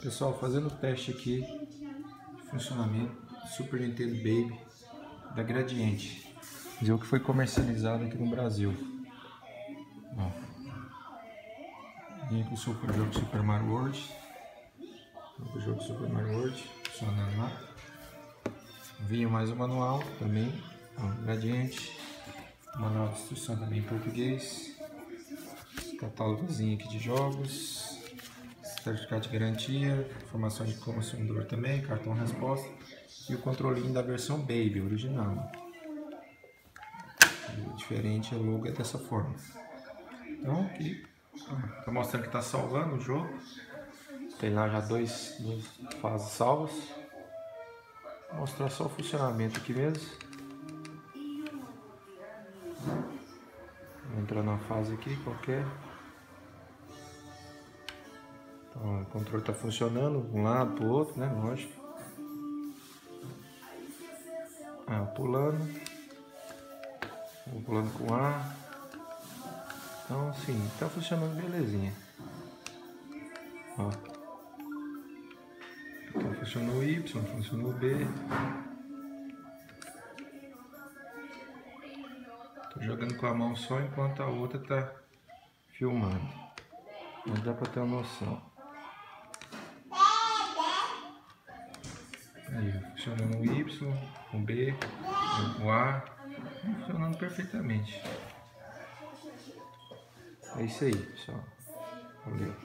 Pessoal, fazendo o teste aqui funcionamento Super Nintendo Baby da Gradiente. Jogo que foi comercializado aqui no Brasil. Ó. Vim aqui o Jogo Super Mario World. O jogo Super Mario World funcionando lá. Vinha mais o manual também, ó, Gradiente. Manual de instrução também em português. Catálogozinho aqui de jogos certificado de garantia, informação de consumidor também, cartão resposta e o controlinho da versão Baby, original. Diferente, o logo é dessa forma. Então aqui, está mostrando que está salvando o jogo. Tem lá já dois, duas fases salvas. Vou mostrar só o funcionamento aqui mesmo. Vou entrar na fase aqui qualquer. Ó, o controle está funcionando um lado para o outro, né? Lógico. Ah, pulando. Vou pulando com ar. Então, assim, está funcionando belezinha. Ó. Então, funcionou Y, funcionou B. Tô jogando com a mão só enquanto a outra tá filmando. Mas dá para ter uma noção. Aí, funcionando o Y, o B, o A, funcionando perfeitamente. É isso aí, pessoal. Valeu.